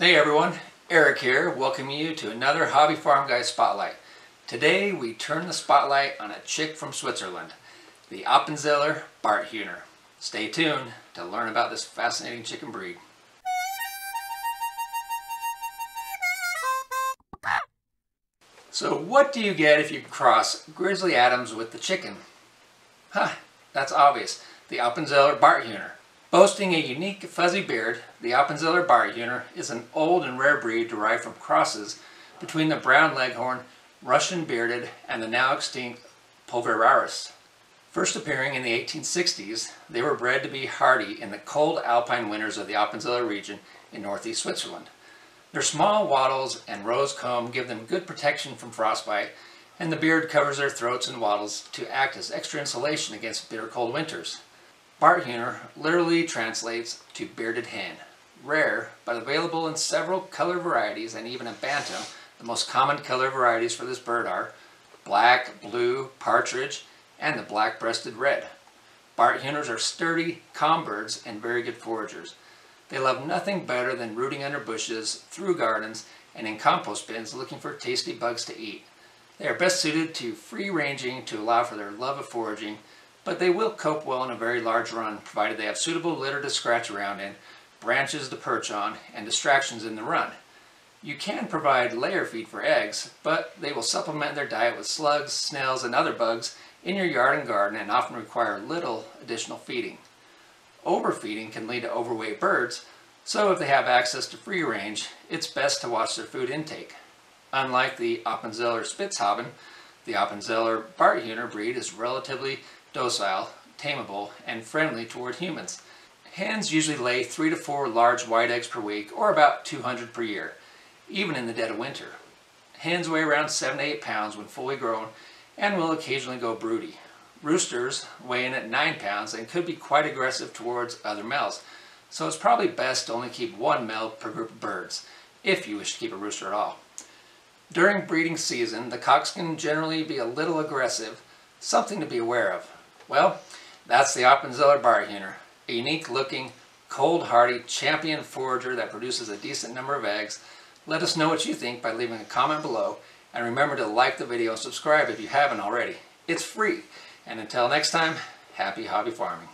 Hey everyone, Eric here, welcoming you to another Hobby Farm Guy Spotlight. Today we turn the spotlight on a chick from Switzerland, the Appenzeller Barthühner. Stay tuned to learn about this fascinating chicken breed. So what do you get if you cross Grizzly Adams with the chicken? Huh, that's obvious, the Appenzeller Barthühner. Boasting a unique fuzzy beard, the Appenzeller Barthühner is an old and rare breed derived from crosses between the brown leghorn, Russian bearded, and the now extinct Pulveraris. First appearing in the 1860s, they were bred to be hardy in the cold alpine winters of the Appenzeller region in northeast Switzerland. Their small wattles and rose comb give them good protection from frostbite, and the beard covers their throats and wattles to act as extra insulation against bitter cold winters. Barthühner literally translates to bearded hen. Rare, but available in several color varieties and even a bantam. The most common color varieties for this bird are black, blue, partridge, and the black-breasted red. Barthühners are sturdy, calm birds and very good foragers. They love nothing better than rooting under bushes, through gardens, and in compost bins looking for tasty bugs to eat. They are best suited to free ranging to allow for their love of foraging but they will cope well in a very large run provided they have suitable litter to scratch around in, branches to perch on, and distractions in the run. You can provide layer feed for eggs, but they will supplement their diet with slugs, snails, and other bugs in your yard and garden and often require little additional feeding. Overfeeding can lead to overweight birds, so if they have access to free range, it's best to watch their food intake. Unlike the Appenzeller Spitzhauben, the Appenzeller Barthühner breed is relatively docile, tameable, and friendly toward humans. Hens usually lay three to four large white eggs per week, or about 200 per year, even in the dead of winter. Hens weigh around 7 to 8 pounds when fully grown and will occasionally go broody. Roosters weigh in at 9 pounds and could be quite aggressive towards other males, so it's probably best to only keep one male per group of birds, if you wish to keep a rooster at all. During breeding season, the cocks can generally be a little aggressive, something to be aware of. Well, that's the Appenzeller Barthühner, a unique looking, cold hardy champion forager that produces a decent number of eggs. Let us know what you think by leaving a comment below and remember to like the video and subscribe if you haven't already. It's free. And until next time, happy hobby farming.